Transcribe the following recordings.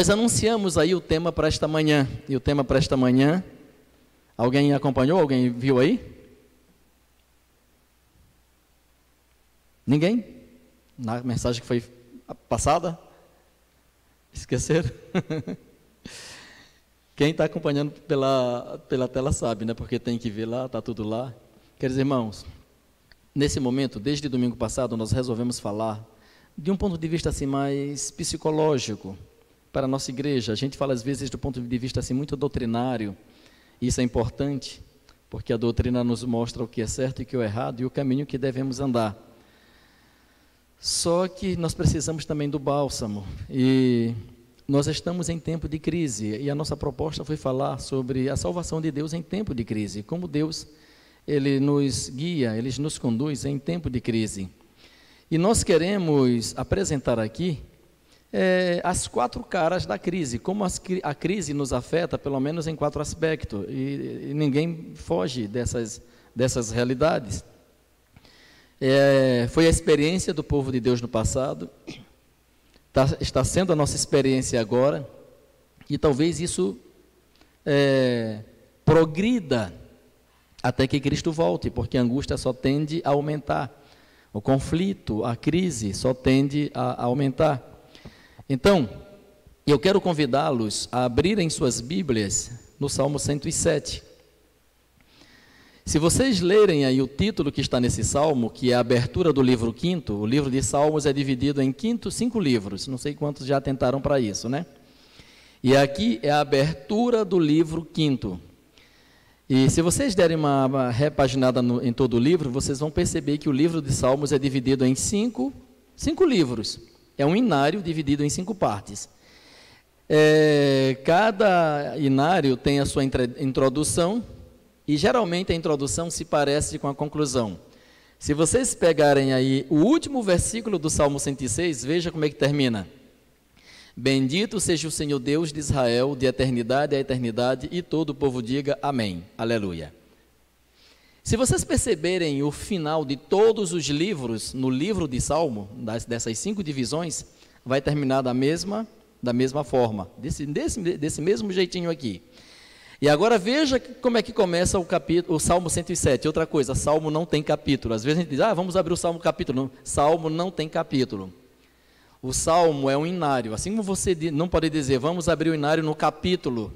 Nós anunciamos aí o tema para esta manhã. E o tema para esta manhã, alguém acompanhou? Alguém viu aí? Ninguém? Na mensagem que foi passada? Esqueceram? Quem está acompanhando pela, pela tela sabe, né? Porque tem que ver lá, está tudo lá. Queridos irmãos, nesse momento, desde domingo passado, nós resolvemos falar de um ponto de vista assim mais psicológico para a nossa igreja. A gente fala às vezes do ponto de vista assim muito doutrinário. Isso é importante, porque a doutrina nos mostra o que é certo e o que é errado e o caminho que devemos andar. Só que nós precisamos também do bálsamo. E nós estamos em tempo de crise e a nossa proposta foi falar sobre a salvação de Deus em tempo de crise, como Deus ele nos guia, ele nos conduz em tempo de crise. E nós queremos apresentar aqui é, as quatro caras da crise, como as, a crise nos afeta, pelo menos em quatro aspectos, e, e ninguém foge dessas, dessas realidades. É, foi a experiência do povo de Deus no passado, tá, está sendo a nossa experiência agora, e talvez isso é, progrida até que Cristo volte, porque a angústia só tende a aumentar, o conflito, a crise só tende a, a aumentar. Então, eu quero convidá-los a abrirem suas Bíblias no Salmo 107. Se vocês lerem aí o título que está nesse salmo, que é a abertura do livro quinto, o livro de Salmos é dividido em quinto, cinco livros, não sei quantos já tentaram para isso, né? E aqui é a abertura do livro quinto. E se vocês derem uma, uma repaginada no, em todo o livro, vocês vão perceber que o livro de Salmos é dividido em cinco, cinco livros. É um inário dividido em cinco partes. É, cada inário tem a sua introdução, e geralmente a introdução se parece com a conclusão. Se vocês pegarem aí o último versículo do Salmo 106, veja como é que termina. Bendito seja o Senhor Deus de Israel, de eternidade a eternidade, e todo o povo diga amém. Aleluia. Se vocês perceberem o final de todos os livros, no livro de Salmo, das, dessas cinco divisões, vai terminar da mesma, da mesma forma, desse, desse, desse mesmo jeitinho aqui. E agora veja como é que começa o capítulo, o Salmo 107. Outra coisa, Salmo não tem capítulo. Às vezes a gente diz, ah, vamos abrir o Salmo capítulo. Salmo não tem capítulo. O Salmo é um inário. Assim como você não pode dizer, vamos abrir o inário no capítulo.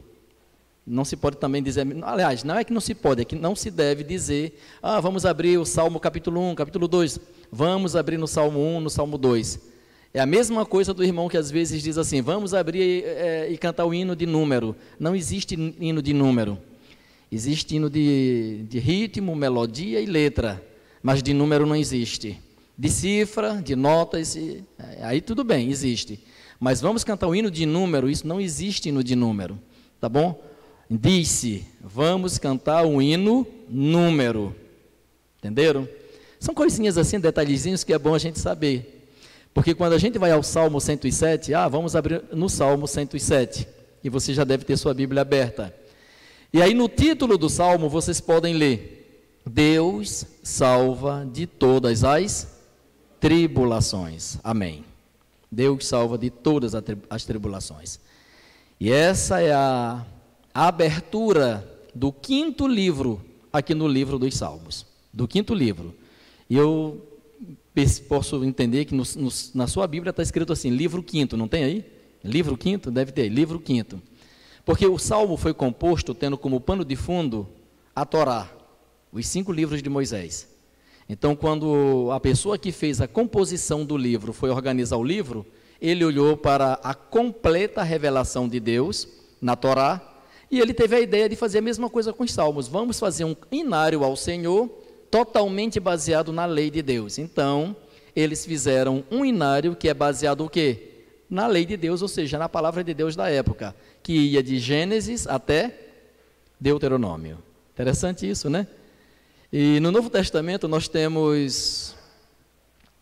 Não se pode também dizer, aliás, não é que não se pode, é que não se deve dizer, ah, vamos abrir o Salmo capítulo 1, capítulo 2. Vamos abrir no Salmo 1, no Salmo 2. É a mesma coisa do irmão que às vezes diz assim: vamos abrir é, e cantar o hino de número. Não existe hino de número. Existe hino de, de ritmo, melodia e letra, mas de número não existe. De cifra, de notas, e, é, aí tudo bem, existe. Mas vamos cantar o hino de número, isso não existe hino de número, tá bom? Disse, vamos cantar o hino número. Entenderam? São coisinhas assim, detalhezinhos que é bom a gente saber. Porque quando a gente vai ao Salmo 107, ah, vamos abrir no Salmo 107. E você já deve ter sua Bíblia aberta. E aí no título do Salmo vocês podem ler: Deus salva de todas as tribulações. Amém. Deus salva de todas as tribulações. E essa é a abertura do quinto livro aqui no livro dos Salmos. Do quinto livro. E eu posso entender que no, no, na sua Bíblia está escrito assim, livro quinto, não tem aí? Livro quinto? Deve ter, livro quinto. Porque o Salmo foi composto tendo como pano de fundo a Torá, os cinco livros de Moisés. Então, quando a pessoa que fez a composição do livro foi organizar o livro, ele olhou para a completa revelação de Deus na Torá e ele teve a ideia de fazer a mesma coisa com os salmos. Vamos fazer um inário ao Senhor totalmente baseado na lei de Deus. Então, eles fizeram um inário que é baseado o quê? Na lei de Deus, ou seja, na palavra de Deus da época, que ia de Gênesis até Deuteronômio. Interessante isso, né? E no Novo Testamento nós temos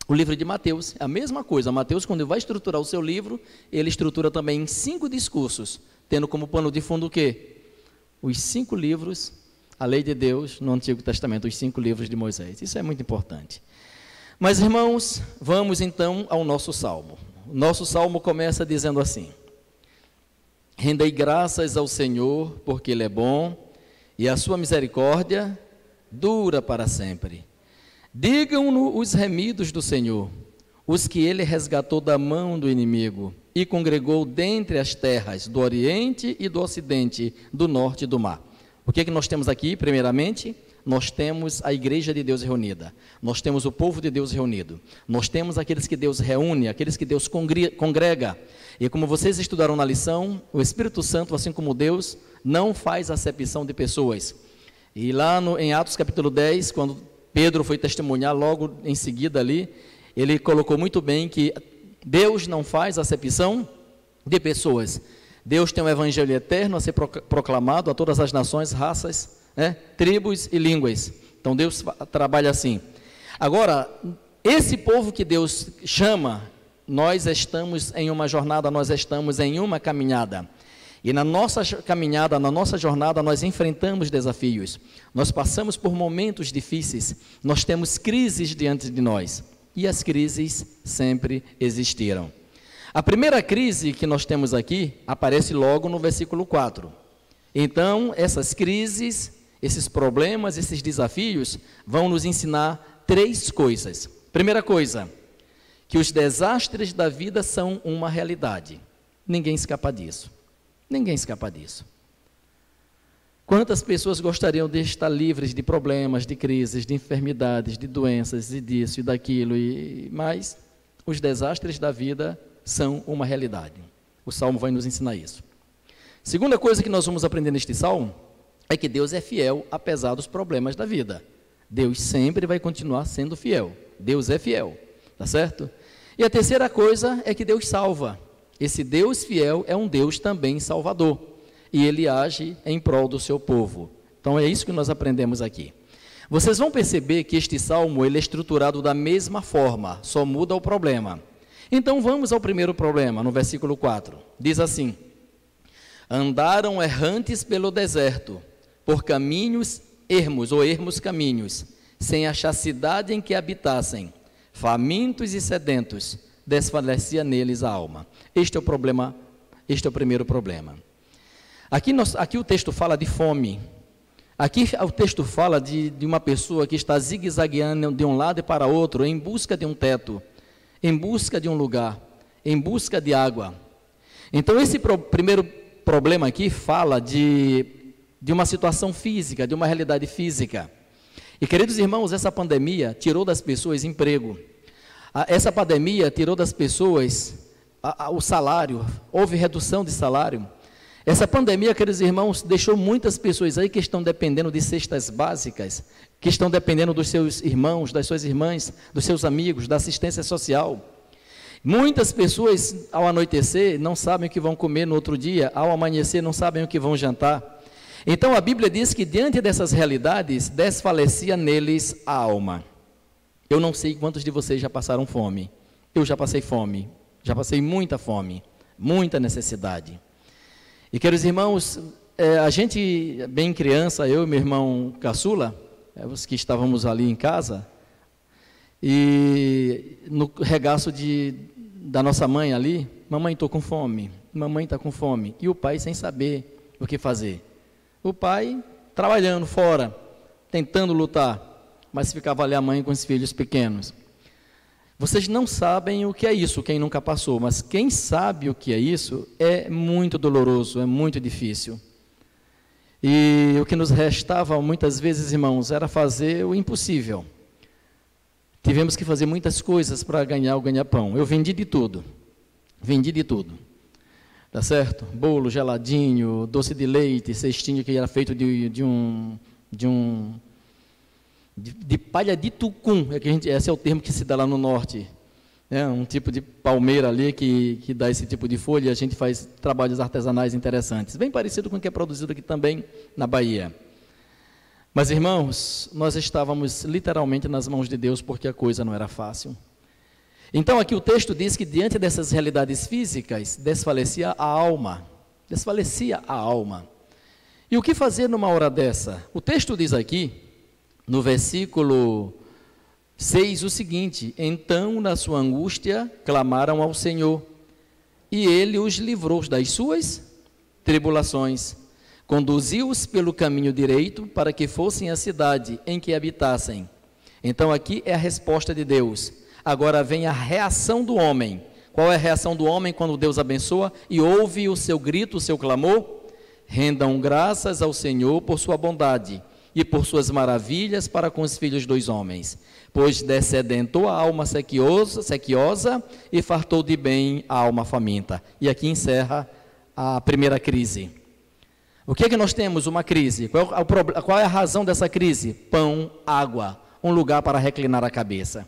o livro de Mateus, a mesma coisa. Mateus, quando vai estruturar o seu livro, ele estrutura também em cinco discursos, tendo como pano de fundo o quê? Os cinco livros a lei de Deus no Antigo Testamento, os cinco livros de Moisés. Isso é muito importante. Mas, irmãos, vamos então ao nosso salmo. Nosso salmo começa dizendo assim: Rendei graças ao Senhor, porque Ele é bom e a sua misericórdia dura para sempre. Digam-no os remidos do Senhor, os que ele resgatou da mão do inimigo e congregou dentre as terras do Oriente e do Ocidente, do Norte e do Mar. O que, é que nós temos aqui, primeiramente? Nós temos a igreja de Deus reunida, nós temos o povo de Deus reunido, nós temos aqueles que Deus reúne, aqueles que Deus congrega. E como vocês estudaram na lição, o Espírito Santo, assim como Deus, não faz acepção de pessoas. E lá no, em Atos capítulo 10, quando Pedro foi testemunhar logo em seguida ali, ele colocou muito bem que Deus não faz acepção de pessoas. Deus tem um evangelho eterno a ser proclamado a todas as nações, raças, né, tribos e línguas. Então Deus trabalha assim. Agora, esse povo que Deus chama, nós estamos em uma jornada, nós estamos em uma caminhada. E na nossa caminhada, na nossa jornada, nós enfrentamos desafios. Nós passamos por momentos difíceis. Nós temos crises diante de nós. E as crises sempre existiram. A primeira crise que nós temos aqui aparece logo no versículo 4. Então, essas crises, esses problemas, esses desafios vão nos ensinar três coisas. Primeira coisa, que os desastres da vida são uma realidade. Ninguém escapa disso. Ninguém escapa disso. Quantas pessoas gostariam de estar livres de problemas, de crises, de enfermidades, de doenças e disso e daquilo, e, mas os desastres da vida são uma realidade. O salmo vai nos ensinar isso. Segunda coisa que nós vamos aprender neste salmo é que Deus é fiel apesar dos problemas da vida. Deus sempre vai continuar sendo fiel. Deus é fiel, tá certo? E a terceira coisa é que Deus salva. Esse Deus fiel é um Deus também salvador. E ele age em prol do seu povo. Então é isso que nós aprendemos aqui. Vocês vão perceber que este salmo ele é estruturado da mesma forma, só muda o problema. Então vamos ao primeiro problema, no versículo 4. Diz assim: Andaram errantes pelo deserto, por caminhos ermos ou ermos caminhos, sem achar cidade em que habitassem, famintos e sedentos, desfalecia neles a alma. Este é o problema, este é o primeiro problema. Aqui, nós, aqui o texto fala de fome. Aqui o texto fala de, de uma pessoa que está zigue-zagueando de um lado e para outro em busca de um teto, em busca de um lugar, em busca de água. Então, esse pro, primeiro problema aqui fala de, de uma situação física, de uma realidade física. E, queridos irmãos, essa pandemia tirou das pessoas emprego. Essa pandemia tirou das pessoas o salário, houve redução de salário. Essa pandemia, queridos irmãos, deixou muitas pessoas aí que estão dependendo de cestas básicas, que estão dependendo dos seus irmãos, das suas irmãs, dos seus amigos, da assistência social. Muitas pessoas, ao anoitecer, não sabem o que vão comer no outro dia, ao amanhecer, não sabem o que vão jantar. Então a Bíblia diz que diante dessas realidades, desfalecia neles a alma. Eu não sei quantos de vocês já passaram fome. Eu já passei fome. Já passei muita fome. Muita necessidade. E, queridos irmãos, é, a gente, bem criança, eu e meu irmão caçula, é, os que estávamos ali em casa, e no regaço de, da nossa mãe ali, mamãe, estou com fome, mamãe está com fome, e o pai sem saber o que fazer. O pai trabalhando fora, tentando lutar mas ficava ali a mãe com os filhos pequenos. Vocês não sabem o que é isso, quem nunca passou, mas quem sabe o que é isso é muito doloroso, é muito difícil. E o que nos restava muitas vezes, irmãos, era fazer o impossível. Tivemos que fazer muitas coisas para ganhar o ganha-pão. Eu vendi de tudo. Vendi de tudo. Tá certo? Bolo geladinho, doce de leite, cestinho que era feito de, de um, de um de, de palha de tucum, é que gente, esse é o termo que se dá lá no norte. É um tipo de palmeira ali que, que dá esse tipo de folha e a gente faz trabalhos artesanais interessantes. Bem parecido com o que é produzido aqui também na Bahia. Mas, irmãos, nós estávamos literalmente nas mãos de Deus porque a coisa não era fácil. Então, aqui o texto diz que diante dessas realidades físicas, desfalecia a alma. Desfalecia a alma. E o que fazer numa hora dessa? O texto diz aqui no versículo 6 o seguinte: Então, na sua angústia, clamaram ao Senhor, e ele os livrou das suas tribulações. Conduziu-os pelo caminho direito para que fossem à cidade em que habitassem. Então aqui é a resposta de Deus. Agora vem a reação do homem. Qual é a reação do homem quando Deus abençoa e ouve o seu grito, o seu clamor? Rendam graças ao Senhor por sua bondade e por suas maravilhas para com os filhos dos homens. Pois descedentou a alma sequiosa, sequiosa e fartou de bem a alma faminta. E aqui encerra a primeira crise. O que é que nós temos? Uma crise. Qual é, qual é a razão dessa crise? Pão, água, um lugar para reclinar a cabeça.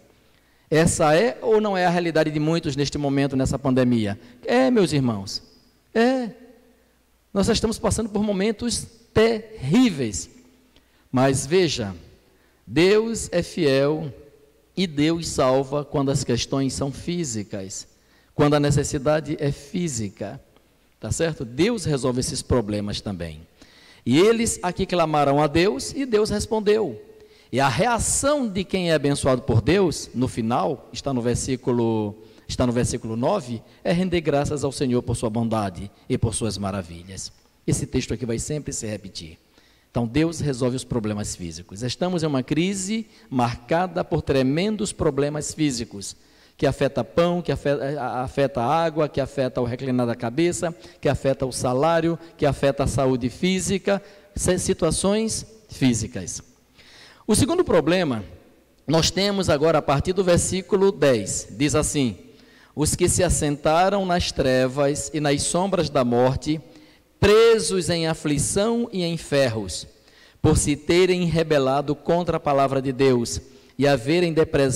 Essa é ou não é a realidade de muitos neste momento, nessa pandemia? É, meus irmãos. É. Nós estamos passando por momentos terríveis. Mas veja, Deus é fiel e Deus salva quando as questões são físicas, quando a necessidade é física. Tá certo? Deus resolve esses problemas também. E eles aqui clamaram a Deus e Deus respondeu. E a reação de quem é abençoado por Deus, no final, está no versículo está no versículo 9, é render graças ao Senhor por sua bondade e por suas maravilhas. Esse texto aqui vai sempre se repetir. Então, Deus resolve os problemas físicos. Estamos em uma crise marcada por tremendos problemas físicos que afeta pão, que afeta, afeta água, que afeta o reclinar da cabeça, que afeta o salário, que afeta a saúde física, situações físicas. O segundo problema, nós temos agora a partir do versículo 10, diz assim: Os que se assentaram nas trevas e nas sombras da morte, presos em aflição e em ferros, por se terem rebelado contra a palavra de Deus e haverem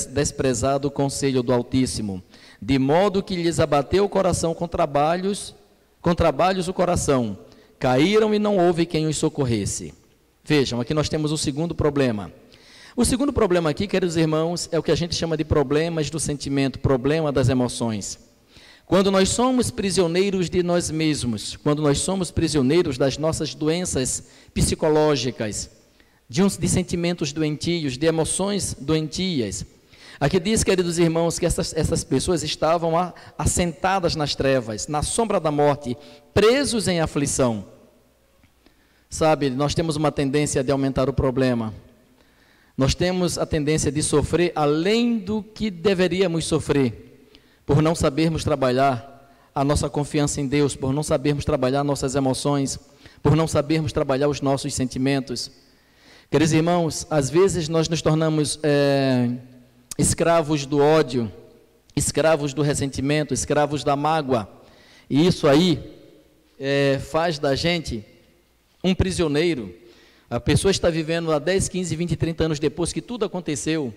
desprezado o conselho do Altíssimo, de modo que lhes abateu o coração com trabalhos, com trabalhos o coração, caíram e não houve quem os socorresse. Vejam, aqui nós temos o segundo problema. O segundo problema aqui, queridos irmãos, é o que a gente chama de problemas do sentimento, problema das emoções. Quando nós somos prisioneiros de nós mesmos, quando nós somos prisioneiros das nossas doenças psicológicas, de, uns, de sentimentos doentios, de emoções doentias. Aqui diz, queridos irmãos, que essas, essas pessoas estavam assentadas nas trevas, na sombra da morte, presos em aflição. Sabe, nós temos uma tendência de aumentar o problema. Nós temos a tendência de sofrer além do que deveríamos sofrer, por não sabermos trabalhar a nossa confiança em Deus, por não sabermos trabalhar nossas emoções, por não sabermos trabalhar os nossos sentimentos. Queridos irmãos, às vezes nós nos tornamos é, escravos do ódio, escravos do ressentimento, escravos da mágoa, e isso aí é, faz da gente um prisioneiro. A pessoa está vivendo há 10, 15, 20, 30 anos depois que tudo aconteceu,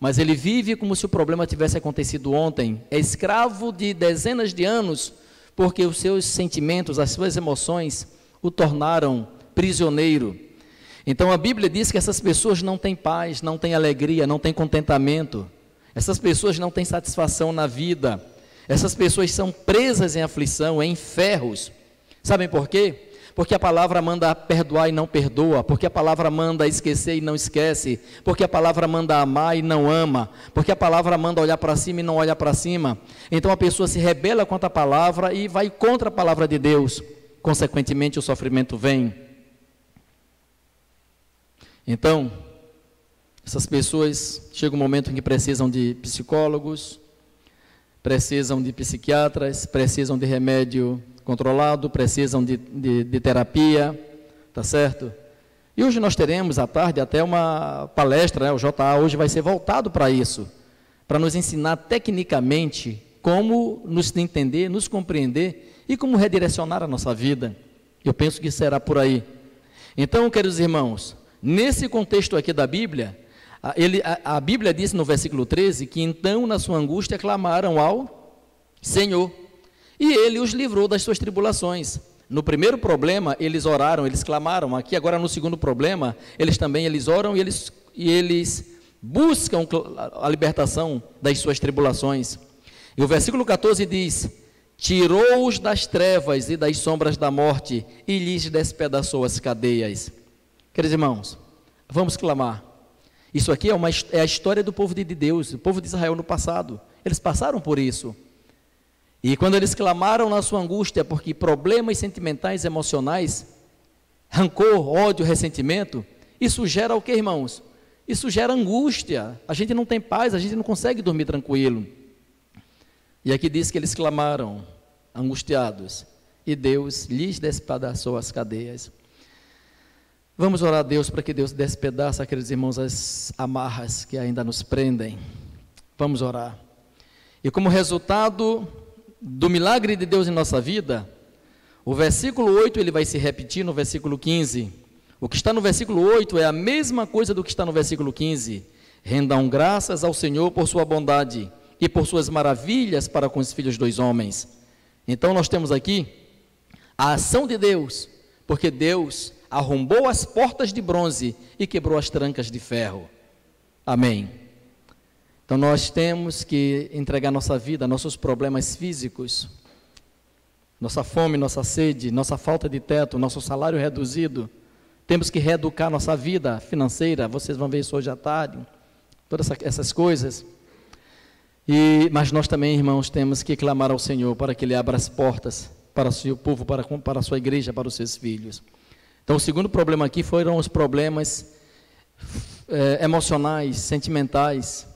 mas ele vive como se o problema tivesse acontecido ontem, é escravo de dezenas de anos, porque os seus sentimentos, as suas emoções o tornaram prisioneiro. Então a Bíblia diz que essas pessoas não têm paz, não têm alegria, não têm contentamento. Essas pessoas não têm satisfação na vida. Essas pessoas são presas em aflição, em ferros. Sabem por quê? Porque a palavra manda perdoar e não perdoa, porque a palavra manda esquecer e não esquece, porque a palavra manda amar e não ama, porque a palavra manda olhar para cima e não olha para cima. Então a pessoa se rebela contra a palavra e vai contra a palavra de Deus. Consequentemente, o sofrimento vem. Então, essas pessoas chega um momento em que precisam de psicólogos, precisam de psiquiatras, precisam de remédio controlado, precisam de, de, de terapia, tá certo? E hoje nós teremos à tarde até uma palestra, né? o JA hoje vai ser voltado para isso, para nos ensinar tecnicamente como nos entender, nos compreender e como redirecionar a nossa vida. Eu penso que será por aí. Então, queridos irmãos, Nesse contexto aqui da Bíblia, ele, a, a, Bíblia diz no versículo 13 que então, na sua angústia, clamaram ao Senhor. E ele os livrou das suas tribulações. No primeiro problema, eles oraram, eles clamaram. Aqui, agora, no segundo problema, eles também eles oram e eles, e eles buscam a libertação das suas tribulações. E o versículo 14 diz: Tirou-os das trevas e das sombras da morte e lhes despedaçou as cadeias. Queridos irmãos, vamos clamar. Isso aqui é, uma, é a história do povo de Deus, o povo de Israel no passado. Eles passaram por isso. E quando eles clamaram na sua angústia, porque problemas sentimentais, emocionais, rancor, ódio, ressentimento, isso gera o que, irmãos? Isso gera angústia. A gente não tem paz, a gente não consegue dormir tranquilo. E aqui diz que eles clamaram, angustiados, e Deus lhes despedaçou as cadeias. Vamos orar a Deus para que Deus despedaça, aqueles irmãos, as amarras que ainda nos prendem. Vamos orar. E como resultado do milagre de Deus em nossa vida, o versículo 8 ele vai se repetir no versículo 15. O que está no versículo 8 é a mesma coisa do que está no versículo 15. Rendam graças ao Senhor por sua bondade e por suas maravilhas para com os filhos dos homens. Então nós temos aqui a ação de Deus, porque Deus arrombou as portas de bronze e quebrou as trancas de ferro. Amém. Então nós temos que entregar nossa vida, nossos problemas físicos, nossa fome, nossa sede, nossa falta de teto, nosso salário reduzido. Temos que reeducar nossa vida financeira, vocês vão ver isso hoje à tarde, todas essas coisas. E, mas nós também, irmãos, temos que clamar ao Senhor para que Ele abra as portas para o seu povo, para, para a sua igreja, para os seus filhos. Então, o segundo problema aqui foram os problemas é, emocionais, sentimentais.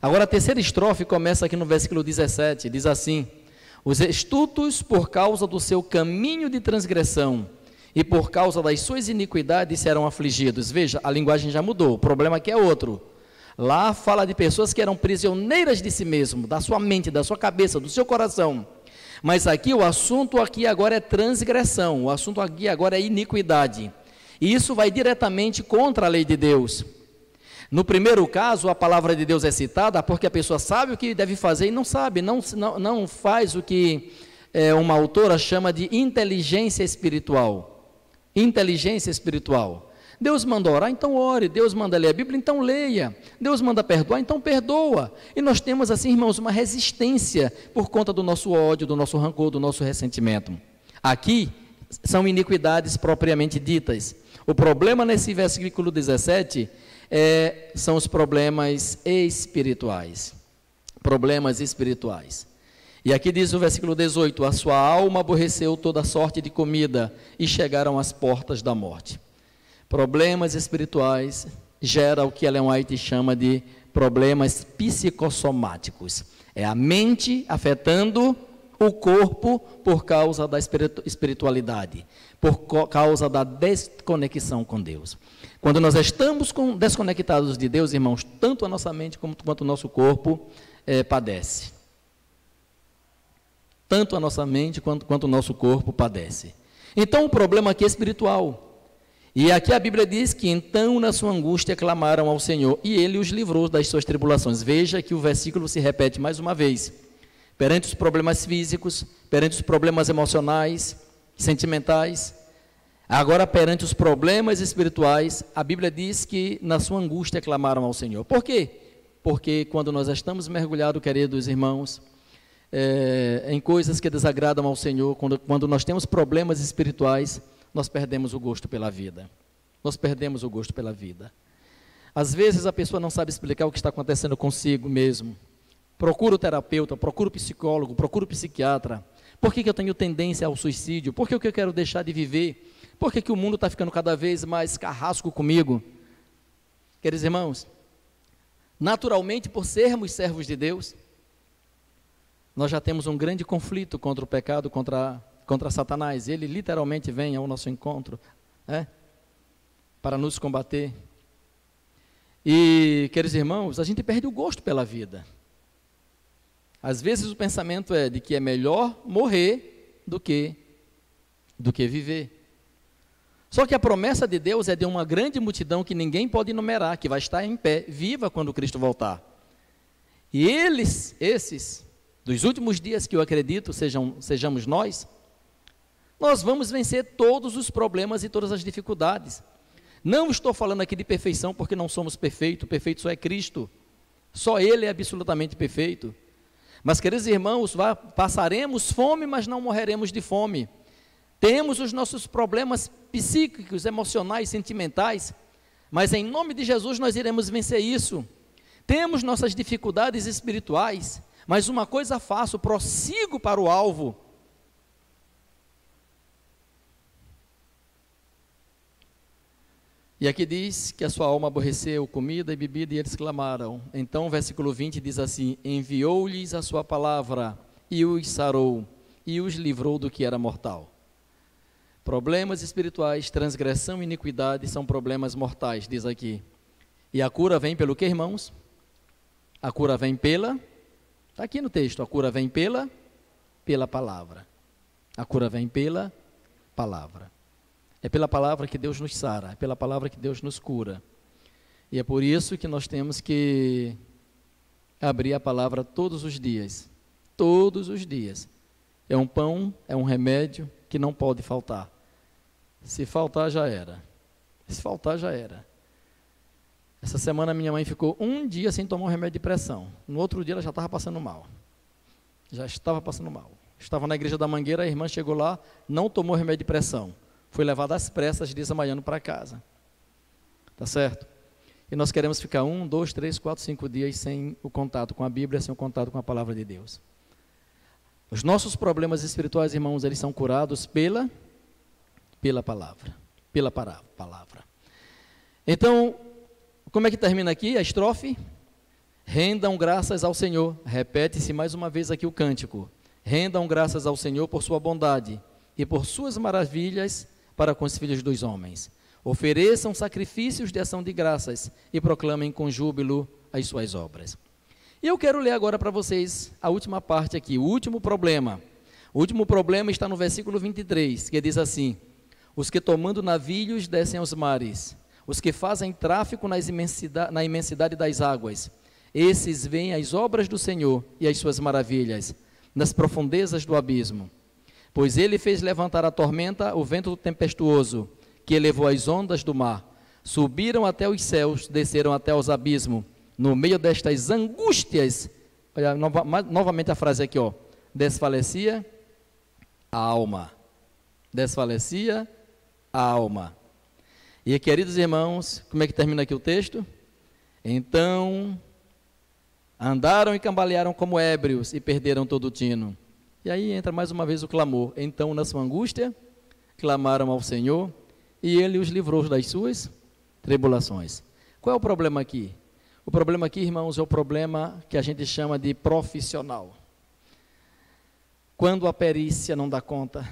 Agora, a terceira estrofe começa aqui no versículo 17: diz assim: Os estutos, por causa do seu caminho de transgressão e por causa das suas iniquidades, serão afligidos. Veja, a linguagem já mudou, o problema aqui é outro. Lá fala de pessoas que eram prisioneiras de si mesmo, da sua mente, da sua cabeça, do seu coração. Mas aqui o assunto aqui agora é transgressão, o assunto aqui agora é iniquidade. E isso vai diretamente contra a lei de Deus. No primeiro caso, a palavra de Deus é citada porque a pessoa sabe o que deve fazer e não sabe, não, não, faz o que é, uma autora chama de inteligência espiritual. Inteligência espiritual. Deus manda orar, então ore. Deus manda ler a Bíblia, então leia. Deus manda perdoar, então perdoa. E nós temos, assim, irmãos, uma resistência por conta do nosso ódio, do nosso rancor, do nosso ressentimento. Aqui são iniquidades propriamente ditas. O problema nesse versículo 17 é, são os problemas espirituais. Problemas espirituais. E aqui diz o versículo 18: A sua alma aborreceu toda sorte de comida e chegaram às portas da morte. Problemas espirituais gera o que Ellen White chama de problemas psicossomáticos. É a mente afetando o corpo por causa da espiritualidade, por causa da desconexão com Deus. Quando nós estamos desconectados de Deus, irmãos, tanto a nossa mente quanto o nosso corpo é, padece. Tanto a nossa mente quanto, quanto o nosso corpo padece. Então o problema aqui é espiritual. E aqui a Bíblia diz que então na sua angústia clamaram ao Senhor e ele os livrou das suas tribulações. Veja que o versículo se repete mais uma vez. Perante os problemas físicos, perante os problemas emocionais, sentimentais, agora perante os problemas espirituais, a Bíblia diz que na sua angústia clamaram ao Senhor. Por quê? Porque quando nós estamos mergulhados, queridos irmãos, é, em coisas que desagradam ao Senhor, quando, quando nós temos problemas espirituais, nós perdemos o gosto pela vida. Nós perdemos o gosto pela vida. Às vezes a pessoa não sabe explicar o que está acontecendo consigo mesmo. Procura o terapeuta, procura o psicólogo, procura o psiquiatra. Por que, que eu tenho tendência ao suicídio? Por que, que eu quero deixar de viver? Por que, que o mundo está ficando cada vez mais carrasco comigo? Queridos irmãos, naturalmente, por sermos servos de Deus, nós já temos um grande conflito contra o pecado, contra contra Satanás. Ele literalmente vem ao nosso encontro né, para nos combater. E, queridos irmãos, a gente perde o gosto pela vida. Às vezes o pensamento é de que é melhor morrer do que do que viver. Só que a promessa de Deus é de uma grande multidão que ninguém pode enumerar, que vai estar em pé, viva quando Cristo voltar. E eles, esses, dos últimos dias que eu acredito sejam, sejamos nós, nós vamos vencer todos os problemas e todas as dificuldades. Não estou falando aqui de perfeição porque não somos perfeitos, perfeito só é Cristo. Só Ele é absolutamente perfeito. Mas, queridos irmãos, passaremos fome, mas não morreremos de fome. Temos os nossos problemas psíquicos, emocionais, sentimentais, mas em nome de Jesus nós iremos vencer isso. Temos nossas dificuldades espirituais, Mas uma coisa faço, prossigo para o alvo. E aqui diz que a sua alma aborreceu comida e bebida e eles clamaram. Então o versículo 20 diz assim: Enviou-lhes a sua palavra e os sarou e os livrou do que era mortal. Problemas espirituais, transgressão e iniquidade são problemas mortais, diz aqui. E a cura vem pelo que, irmãos? A cura vem pela. Está aqui no texto. A cura vem pela. Pela palavra. A cura vem pela palavra. É pela palavra que Deus nos sara. É pela palavra que Deus nos cura. E é por isso que nós temos que abrir a palavra todos os dias. Todos os dias. É um pão, é um remédio que não pode faltar. Se faltar, já era. Se faltar, já era. Essa semana minha mãe ficou um dia sem tomar um remédio de pressão. No outro dia ela já estava passando mal. Já estava passando mal. Estava na igreja da Mangueira, a irmã chegou lá, não tomou remédio de pressão. Foi levada às pressas desmaiando para casa. Tá certo? E nós queremos ficar um, dois, três, quatro, cinco dias sem o contato com a Bíblia, sem o contato com a palavra de Deus. Os nossos problemas espirituais, irmãos, eles são curados pela pela palavra, pela palavra. Então, como é que termina aqui a estrofe? Rendam graças ao Senhor. Repete-se mais uma vez aqui o cântico. Rendam graças ao Senhor por sua bondade e por suas maravilhas para com os filhos dos homens. Ofereçam sacrifícios de ação de graças e proclamem com júbilo as suas obras. E eu quero ler agora para vocês a última parte aqui, o último problema. O último problema está no versículo 23, que diz assim: os que tomando navios descem aos mares, os que fazem tráfico imensidade, na imensidade das águas. Esses veem as obras do Senhor e as suas maravilhas, nas profundezas do abismo. Pois ele fez levantar a tormenta, o vento tempestuoso, que elevou as ondas do mar. Subiram até os céus, desceram até os abismos. No meio destas angústias, olha nova, novamente a frase aqui, ó, desfalecia a alma. Desfalecia a alma. E queridos irmãos, como é que termina aqui o texto? Então andaram e cambalearam como ébrios e perderam todo o tino. E aí entra mais uma vez o clamor. Então, na sua angústia, clamaram ao Senhor e ele os livrou das suas tribulações. Qual é o problema aqui? O problema aqui, irmãos, é o problema que a gente chama de profissional. Quando a perícia não dá conta,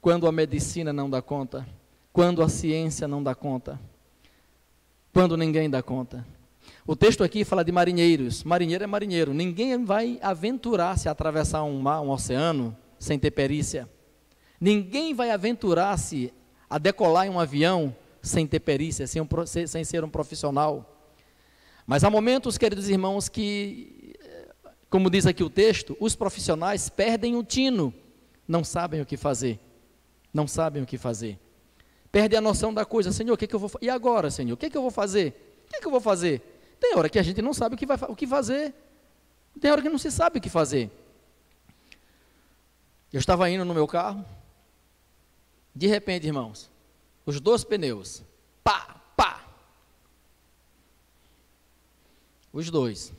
quando a medicina não dá conta, quando a ciência não dá conta, quando ninguém dá conta. O texto aqui fala de marinheiros. Marinheiro é marinheiro. Ninguém vai aventurar-se a atravessar um mar, um oceano, sem ter perícia. Ninguém vai aventurar-se a decolar em um avião sem ter perícia, sem, um, sem ser um profissional. Mas há momentos, queridos irmãos, que, como diz aqui o texto, os profissionais perdem o tino, não sabem o que fazer. Não sabem o que fazer perde a noção da coisa. Senhor, o que, é que eu vou E agora, Senhor? O que, é que eu vou fazer? O que, é que eu vou fazer? Tem hora que a gente não sabe o que, vai, o que fazer. Tem hora que não se sabe o que fazer. Eu estava indo no meu carro. De repente, irmãos, os dois pneus. Pá, pá. Os dois.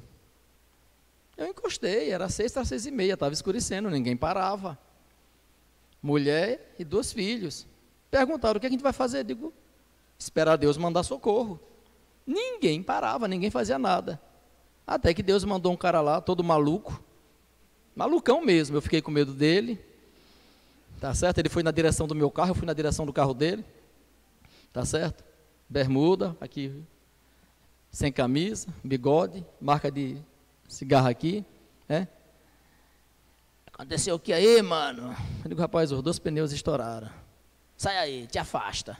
Eu encostei, era seis para seis e meia, estava escurecendo, ninguém parava. Mulher e dois filhos. Perguntaram: o que a gente vai fazer? Eu digo: esperar Deus mandar socorro. Ninguém parava, ninguém fazia nada. Até que Deus mandou um cara lá, todo maluco, malucão mesmo. Eu fiquei com medo dele. Tá certo? Ele foi na direção do meu carro, eu fui na direção do carro dele. Tá certo? Bermuda, aqui, sem camisa, bigode, marca de cigarro aqui, né? Aconteceu o que aí, mano? Eu digo, rapaz, os dois pneus estouraram. Sai aí, te afasta.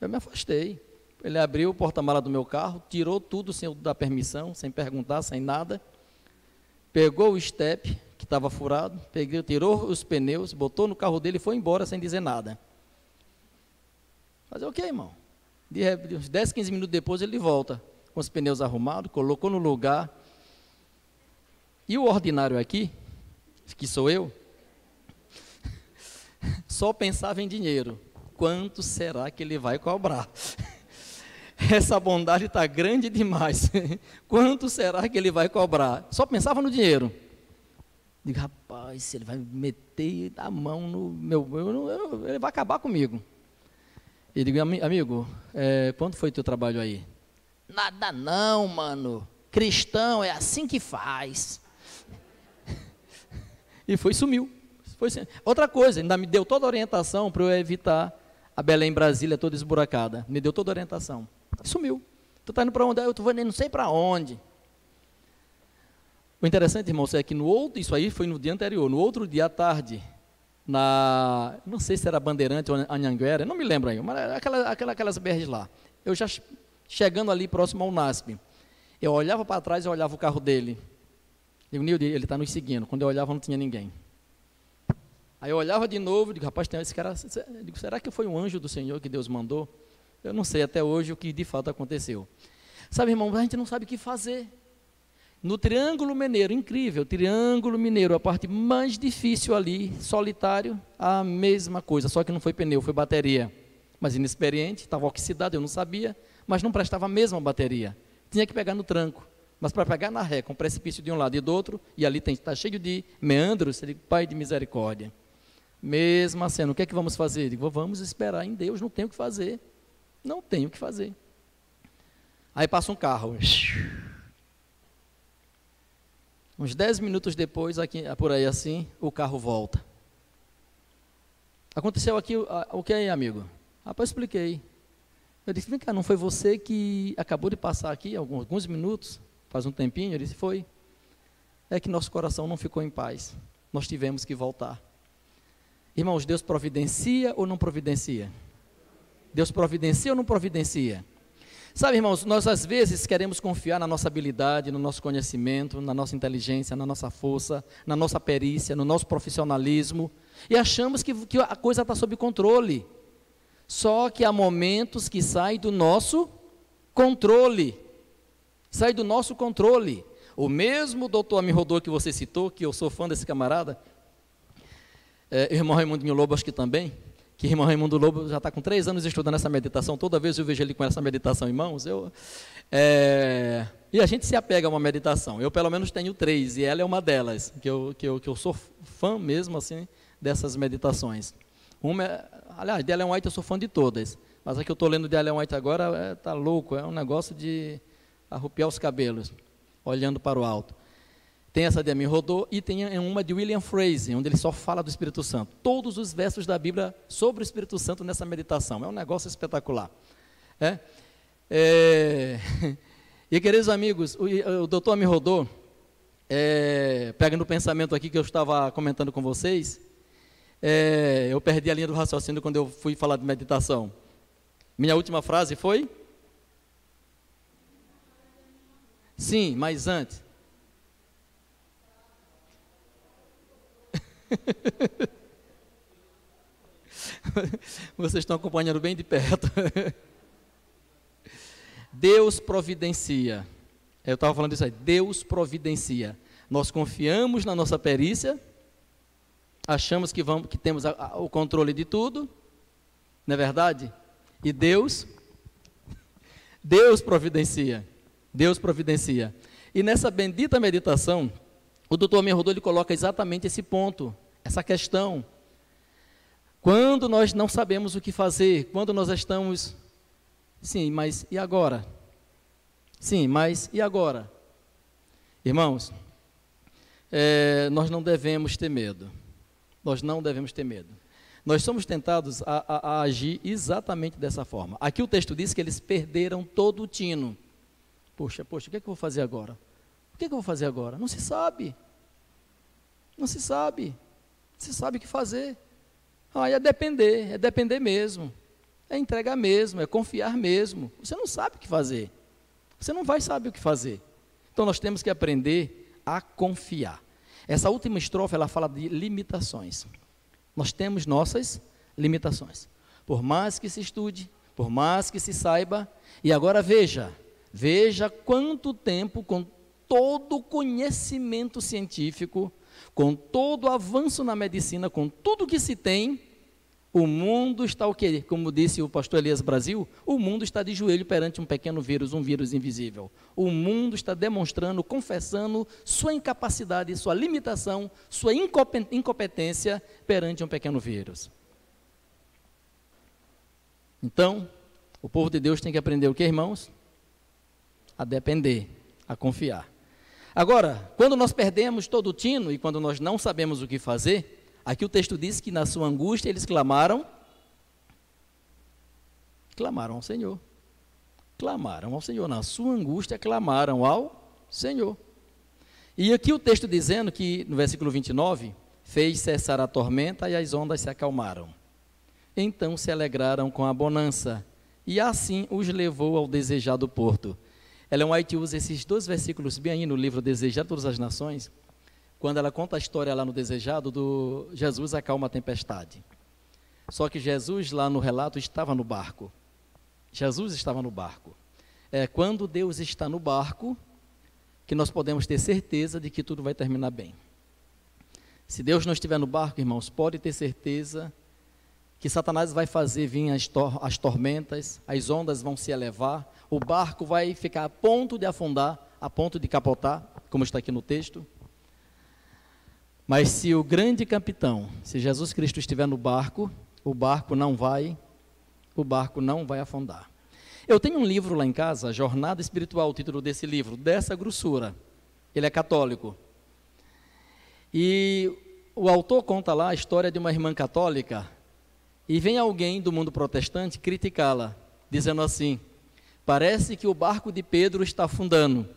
Eu me afastei. Ele abriu o porta-mala do meu carro, tirou tudo sem eu dar permissão, sem perguntar, sem nada. Pegou o step, que estava furado, pegou, tirou os pneus, botou no carro dele e foi embora sem dizer nada. Fazer o que, irmão? De, uns 10, 15 minutos depois ele volta, com os pneus arrumados, colocou no lugar. E o ordinário aqui, que sou eu, só pensava em dinheiro. Quanto será que ele vai cobrar? Essa bondade está grande demais. Quanto será que ele vai cobrar? Só pensava no dinheiro. Digo, rapaz, ele vai meter a mão no meu. Eu, eu, ele vai acabar comigo. E digo, amigo, é, quando foi teu trabalho aí? Nada não, mano. Cristão é assim que faz. e foi sumiu. Foi. Outra coisa, ainda me deu toda a orientação para eu evitar a Belém Brasília toda esburacada. Me deu toda a orientação. Sumiu. Tu está indo para onde? Eu estou indo não sei para onde. O interessante, irmãos, é que no outro, isso aí foi no dia anterior, no outro dia à tarde, na, não sei se era Bandeirante ou Anhanguera, não me lembro aí, mas aquela, aquela, aquelas BRs lá. Eu já chegando ali próximo ao NASP, eu olhava para trás e olhava o carro dele. Digo, ele está nos seguindo. Quando eu olhava, não tinha ninguém. Aí eu olhava de novo, digo, rapaz, tem esse cara. Digo, será que foi um anjo do Senhor que Deus mandou? Eu não sei até hoje o que de fato aconteceu. Sabe, irmão, a gente não sabe o que fazer. No Triângulo Mineiro, incrível, Triângulo Mineiro, a parte mais difícil ali, solitário, a mesma coisa, só que não foi pneu, foi bateria. Mas inexperiente, estava oxidado, eu não sabia, mas não prestava a mesma bateria. Tinha que pegar no tranco. Mas para pegar na ré, com precipício de um lado e do outro, e ali está cheio de meandros, ele pai de misericórdia. Mesma cena, o que é que vamos fazer? Digo, vamos esperar em Deus, não tem o que fazer. Não tem o que fazer. Aí passa um carro. Uns dez minutos depois, aqui, por aí assim, o carro volta. Aconteceu aqui o que aí, amigo? Rapaz, expliquei. Eu disse, vem cá, não foi você que acabou de passar aqui alguns, alguns minutos, faz um tempinho? Ele disse, foi. É que nosso coração não ficou em paz. Nós tivemos que voltar. Irmãos, Deus providencia ou não providencia? Deus providencia ou não providencia? Sabe, irmãos, nós às vezes queremos confiar na nossa habilidade, no nosso conhecimento, na nossa inteligência, na nossa força, na nossa perícia, no nosso profissionalismo, e achamos que, que a coisa está sob controle. Só que há momentos que sai do nosso controle. Sai do nosso controle. O mesmo doutor Amirodô que você citou, que eu sou fã desse camarada, é, irmão Raimundinho Lobo, acho que também, que irmão Raimundo Lobo já está com três anos estudando essa meditação, toda vez eu vejo ele com essa meditação em mãos, eu, é, e a gente se apega a uma meditação, eu pelo menos tenho três, e ela é uma delas, que eu, que eu, que eu sou fã mesmo assim dessas meditações. Uma, é, aliás, de Ellen White eu sou fã de todas, mas a que eu estou lendo de Ellen White agora está é, tá louco, é um negócio de arrupiar os cabelos, olhando para o alto. Tem essa de Amin Rodô e tem uma de William Fraser, onde ele só fala do Espírito Santo. Todos os versos da Bíblia sobre o Espírito Santo nessa meditação. É um negócio espetacular. É? É... E queridos amigos, o, o doutor Amin Rodô, é, pegando pensamento aqui que eu estava comentando com vocês, é, eu perdi a linha do raciocínio quando eu fui falar de meditação. Minha última frase foi? Sim, mas antes. Vocês estão acompanhando bem de perto. Deus providencia. Eu estava falando isso aí. Deus providencia. Nós confiamos na nossa perícia, achamos que, vamos, que temos a, a, o controle de tudo, não é verdade? E Deus, Deus providencia. Deus providencia. E nessa bendita meditação, o doutor Merrodô ele coloca exatamente esse ponto, essa questão. Quando nós não sabemos o que fazer, quando nós estamos, sim, mas e agora? Sim, mas e agora? Irmãos, é, nós não devemos ter medo. Nós não devemos ter medo. Nós somos tentados a, a, a, agir exatamente dessa forma. Aqui o texto diz que eles perderam todo o tino. Poxa, poxa, o que, é que eu vou fazer agora? O que, é que eu vou fazer agora? Não se sabe. Não se sabe. Não se sabe o que fazer. Ah, é depender, é depender mesmo. É entregar mesmo, é confiar mesmo. Você não sabe o que fazer. Você não vai saber o que fazer. Então nós temos que aprender a confiar. Essa última estrofe ela fala de limitações. Nós temos nossas limitações. Por mais que se estude, por mais que se saiba, e agora veja, veja quanto tempo com todo o conhecimento científico, com todo o avanço na medicina, com tudo que se tem, O mundo está o quê? Como disse o pastor Elias Brasil, o mundo está de joelho perante um pequeno vírus, um vírus invisível. O mundo está demonstrando, confessando sua incapacidade, sua limitação, sua incompetência perante um pequeno vírus. Então, o povo de Deus tem que aprender o que, irmãos? A depender, a confiar. Agora, quando nós perdemos todo o tino e quando nós não sabemos o que fazer, Aqui o texto diz que na sua angústia eles clamaram, clamaram ao Senhor. Clamaram ao Senhor. Na sua angústia clamaram ao Senhor. E aqui o texto dizendo que, no versículo 29, fez cessar a tormenta e as ondas se acalmaram. Então se alegraram com a bonança, e assim os levou ao desejado porto. Ellen White usa esses dois versículos bem aí no livro Desejar Todas as Nações, quando ela conta a história lá no desejado do Jesus acalma a tempestade. Só que Jesus lá no relato estava no barco. Jesus estava no barco. É quando Deus está no barco que nós podemos ter certeza de que tudo vai terminar bem. Se Deus não estiver no barco, irmãos, pode ter certeza que Satanás vai fazer vir as, tor as tormentas, as ondas vão se elevar, o barco vai ficar a ponto de afundar, a ponto de capotar, como está aqui no texto. Mas se o grande capitão, se Jesus Cristo estiver no barco, o barco não vai, o barco não vai afundar. Eu tenho um livro lá em casa, Jornada Espiritual, o título desse livro, dessa grossura. Ele é católico. E o autor conta lá a história de uma irmã católica e vem alguém do mundo protestante criticá-la, dizendo assim: parece que o barco de Pedro está afundando.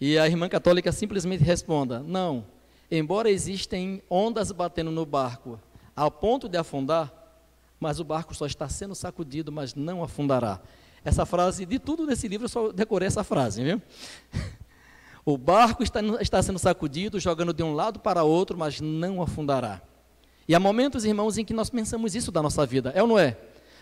E a irmã católica simplesmente responda: não, Embora existem ondas batendo no barco ao ponto de afundar, mas o barco só está sendo sacudido, mas não afundará. Essa frase, de tudo nesse livro, eu só decorei essa frase, viu? O barco está, está sendo sacudido, jogando de um lado para outro, mas não afundará. E há momentos, irmãos, em que nós pensamos isso da nossa vida, é ou não é?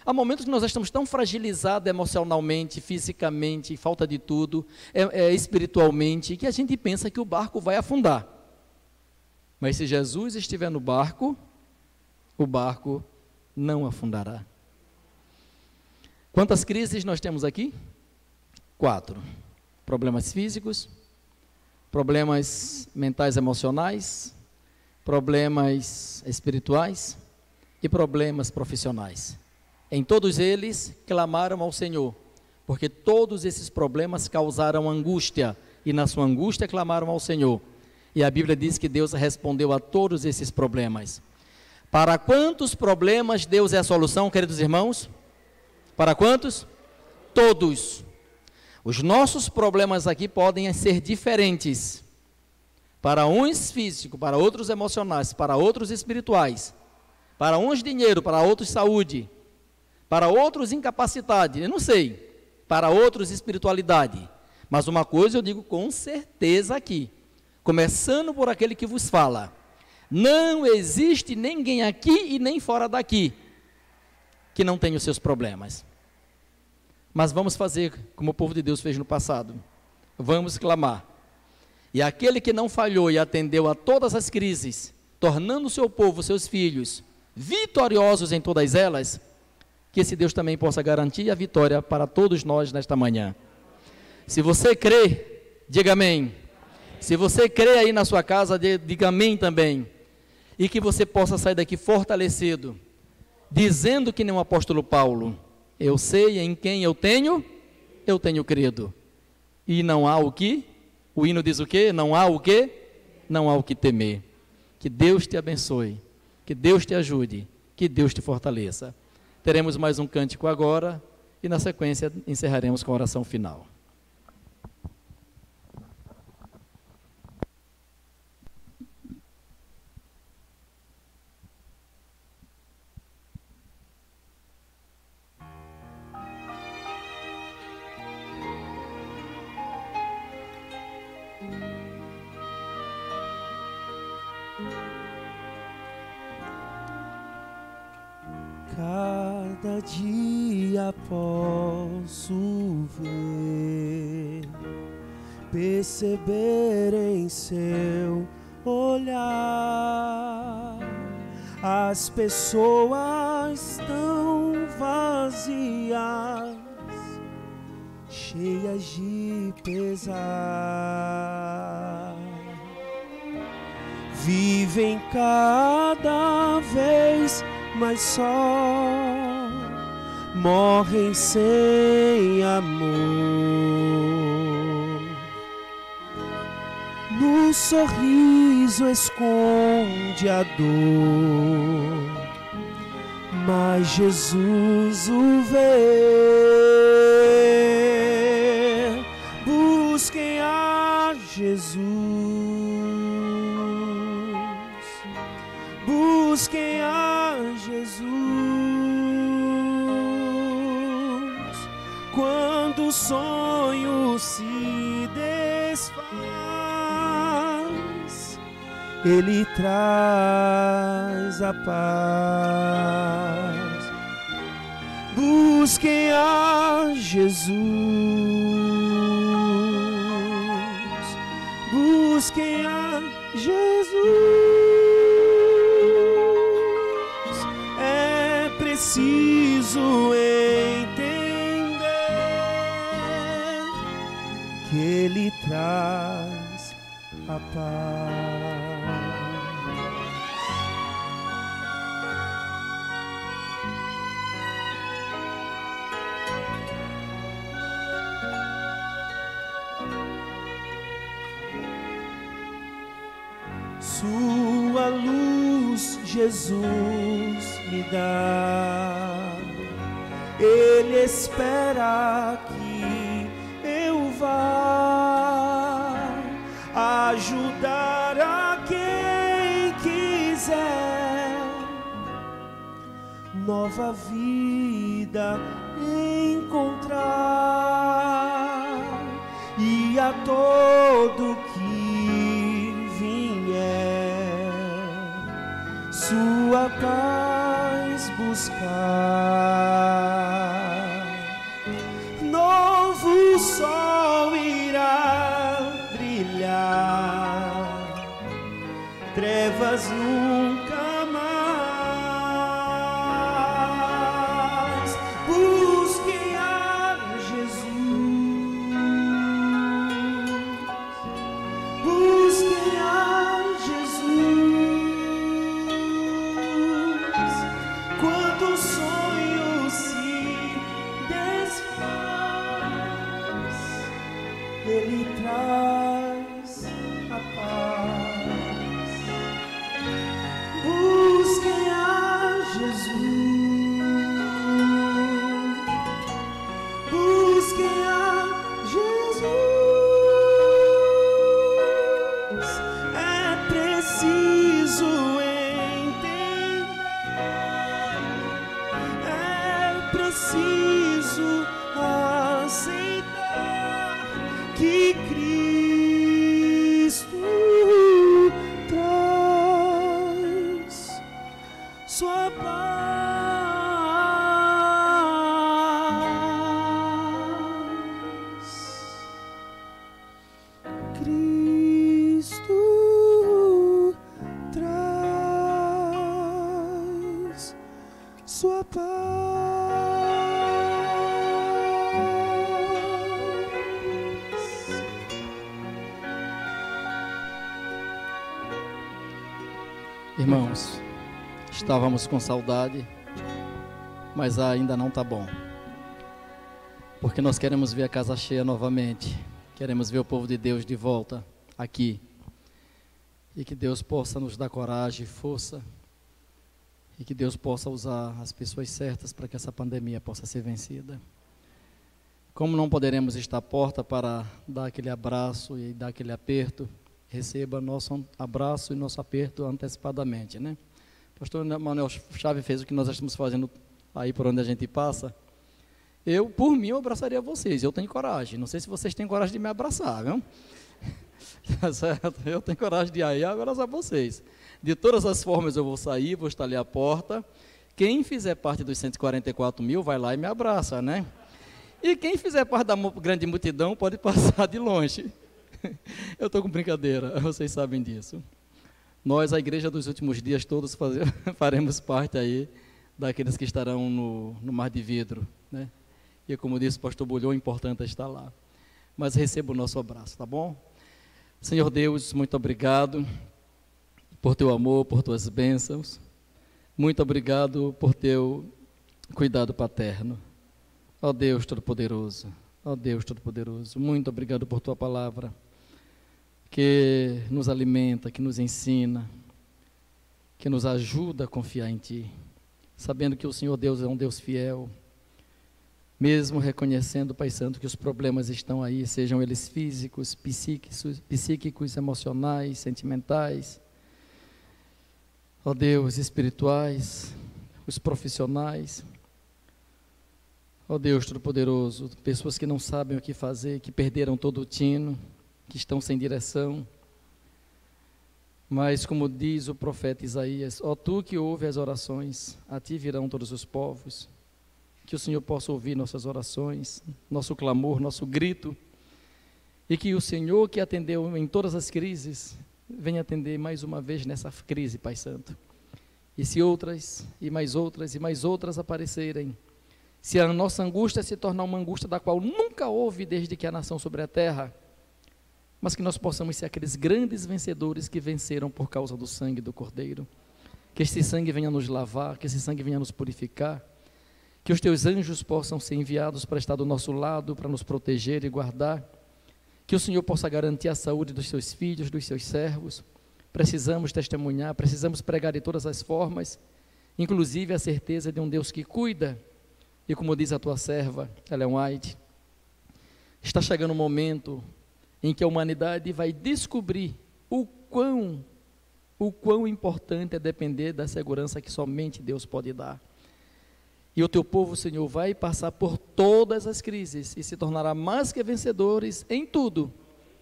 Há momentos que nós estamos tão fragilizados emocionalmente, fisicamente, falta de tudo, é, é, espiritualmente, que a gente pensa que o barco vai afundar. Mas se Jesus estiver no barco, o barco não afundará. Quantas crises nós temos aqui? Quatro: problemas físicos, problemas mentais emocionais, problemas espirituais e problemas profissionais. Em todos eles clamaram ao Senhor, porque todos esses problemas causaram angústia e na sua angústia clamaram ao Senhor. E a Bíblia diz que Deus respondeu a todos esses problemas. Para quantos problemas Deus é a solução, queridos irmãos? Para quantos? Todos. Os nossos problemas aqui podem ser diferentes. Para uns físicos, para outros emocionais, para outros espirituais. Para uns dinheiro, para outros saúde. Para outros incapacidade, eu não sei. Para outros espiritualidade. Mas uma coisa eu digo com certeza aqui: começando por aquele que vos fala. Não existe ninguém aqui e nem fora daqui que não tenha os seus problemas. Mas vamos fazer como o povo de Deus fez no passado. Vamos clamar. E aquele que não falhou e atendeu a todas as crises, tornando o seu povo, seus filhos, vitoriosos em todas elas, que esse Deus também possa garantir a vitória para todos nós nesta manhã. Se você crê, diga amém. Se você crê aí na sua casa, diga amém também. E que você possa sair daqui fortalecido, dizendo que nem o apóstolo Paulo: Eu sei em quem eu tenho, eu tenho crido. E não há o que? O hino diz o quê? Não há o que? Não há o que temer. Que Deus te abençoe, que Deus te ajude, que Deus te fortaleça. Teremos mais um cântico agora e na sequência encerraremos com a oração final. Pessoas tão vazias, cheias de pesar, vivem cada vez mais só, morrem sem amor. Sorriso esconde a dor, mas Jesus o vê. Busquem a Jesus, busquem a Jesus. Quando o sonho se desfaz, Ele traz a paz. Busquem a Jesus, busquem a Jesus. Traz a paz. Sua luz, Jesus me dá. Ele espera nova vida encontrar e a todo que vier sua paz buscar. Novo sol irá brilhar, trevas nunca Irmãos, estávamos com saudade, mas ainda não está bom. Porque nós queremos ver a casa cheia novamente. Queremos ver o povo de Deus de volta aqui. E que Deus possa nos dar coragem, força. E que Deus possa usar as pessoas certas para que essa pandemia possa ser vencida. Como não poderemos estar à porta para dar aquele abraço e dar aquele aperto, receba nosso abraço e nosso aperto antecipadamente, né? Pastor Manuel Chave fez o que nós estamos fazendo aí por onde a gente passa. Eu, por mim, eu abraçaria vocês. Eu tenho coragem. Não sei se vocês têm coragem de me abraçar, viu? Tá certo? Eu tenho coragem de ir abraçar vocês. De todas as formas, eu vou sair, vou estar ali à porta. Quem fizer parte dos 144 mil, vai lá e me abraça, né? E quem fizer parte da grande multidão, pode passar de longe. Eu estou com brincadeira, vocês sabem disso. Nós, a igreja dos últimos dias, todos fazer, faremos parte aí daqueles que estarão no, no mar de vidro, né? E como disse o pastor Bulhão, é importante estar lá. Mas receba o nosso abraço, tá bom? Senhor Deus, muito obrigado por teu amor, por tuas bênçãos. Muito obrigado por teu cuidado paterno. Ó Deus Todo-Poderoso, ó Deus Todo-Poderoso, muito obrigado por tua palavra, que nos alimenta, que nos ensina, que nos ajuda a confiar em Ti, sabendo que o Senhor Deus é um Deus fiel, mesmo reconhecendo, Pai Santo, que os problemas estão aí, sejam eles físicos, psíquicos, psíquicos emocionais, sentimentais, ó Deus, espirituais, os profissionais, Ó oh Deus Todo-Poderoso, pessoas que não sabem o que fazer, que perderam todo o tino, que estão sem direção. Mas, como diz o profeta Isaías, ó tu que ouve as orações, a ti virão todos os povos. Que o Senhor possa ouvir nossas orações, nosso clamor, nosso grito. E que o Senhor que atendeu em todas as crises, venha atender mais uma vez nessa crise, Pai Santo. E se outras, e mais outras, e mais outras aparecerem, se a nossa angústia se tornar uma angústia da qual nunca houve desde que a nação sobre a terra, mas que nós possamos ser aqueles grandes vencedores que venceram por causa do sangue do Cordeiro. Que esse sangue venha nos lavar, que esse sangue venha nos purificar, que os teus anjos possam ser enviados para estar do nosso lado, para nos proteger e guardar, que o Senhor possa garantir a saúde dos seus filhos, dos seus servos. Precisamos testemunhar, precisamos pregar de todas as formas, inclusive a certeza de um Deus que cuida e como diz a tua serva, Ellen White, está chegando o momento em que a humanidade vai descobrir o quão, o quão importante é depender da segurança que somente Deus pode dar. E o teu povo, Senhor, vai passar por todas as crises e se tornará mais que vencedores em tudo,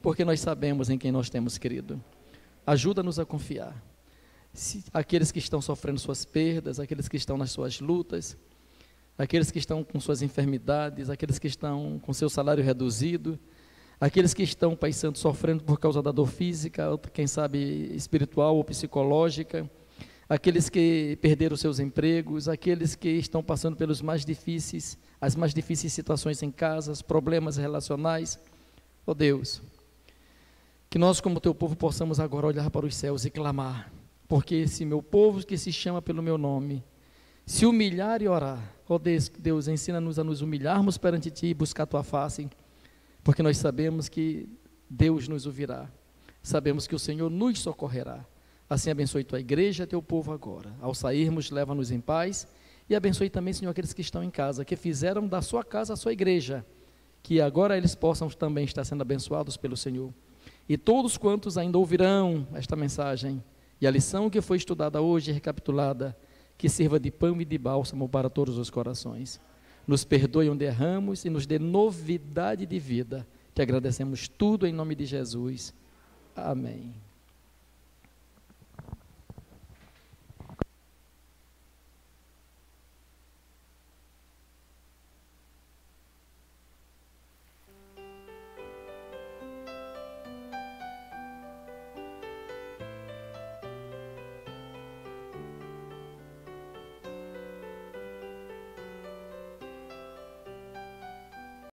porque nós sabemos em quem nós temos crido. Ajuda-nos a confiar. Se, aqueles que estão sofrendo suas perdas, aqueles que estão nas suas lutas, aqueles que estão com suas enfermidades, aqueles que estão com seu salário reduzido, aqueles que estão, Pai Santo, sofrendo por causa da dor física, quem sabe espiritual ou psicológica, aqueles que perderam seus empregos, aqueles que estão passando pelos mais difíceis, as mais difíceis situações em casa, problemas relacionais. Oh Deus, que nós como teu povo possamos agora olhar para os céus e clamar, porque esse meu povo que se chama pelo meu nome, se humilhar e orar. Ó oh Deus, Deus ensina-nos a nos humilharmos perante Ti e buscar Tua face, porque nós sabemos que Deus nos ouvirá, sabemos que o Senhor nos socorrerá. Assim abençoe Tua igreja, Teu povo agora. Ao sairmos, leva-nos em paz e abençoe também, Senhor, aqueles que estão em casa, que fizeram da sua casa a sua igreja, que agora eles possam também estar sendo abençoados pelo Senhor. E todos quantos ainda ouvirão esta mensagem e a lição que foi estudada hoje recapitulada, que sirva de pão e de bálsamo para todos os corações. Nos perdoe onde erramos e nos dê novidade de vida. Te agradecemos tudo em nome de Jesus. Amém.